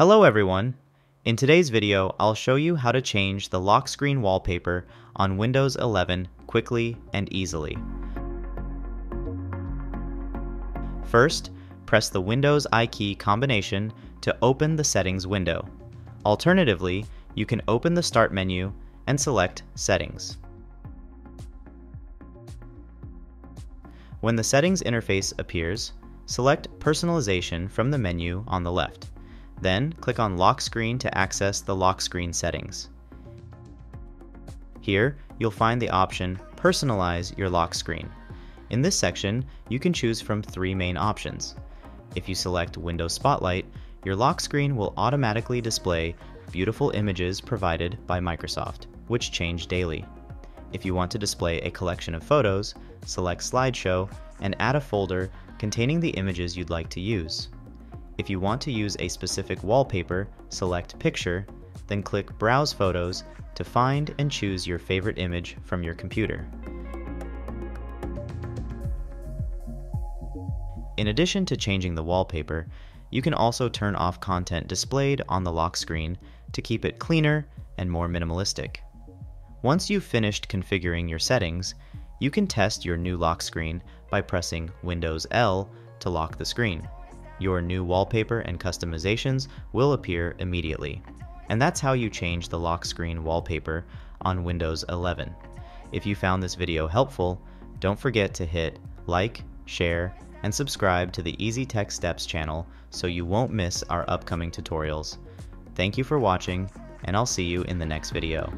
Hello everyone! In today's video, I'll show you how to change the lock screen wallpaper on Windows 11 quickly and easily. First, press the Windows I key combination to open the settings window. Alternatively, you can open the Start menu and select Settings. When the Settings interface appears, select Personalization from the menu on the left. Then click on Lock Screen to access the lock screen settings. Here, you'll find the option Personalize your lock screen. In this section, you can choose from three main options. If you select Windows Spotlight, your lock screen will automatically display beautiful images provided by Microsoft, which change daily. If you want to display a collection of photos, select Slideshow and add a folder containing the images you'd like to use. If you want to use a specific wallpaper, select Picture, then click Browse Photos to find and choose your favorite image from your computer. In addition to changing the wallpaper, you can also turn off content displayed on the lock screen to keep it cleaner and more minimalistic. Once you've finished configuring your settings, you can test your new lock screen by pressing Windows L to lock the screen your new wallpaper and customizations will appear immediately. And that's how you change the lock screen wallpaper on Windows 11. If you found this video helpful, don't forget to hit like, share, and subscribe to the Easy Tech Steps channel so you won't miss our upcoming tutorials. Thank you for watching, and I'll see you in the next video.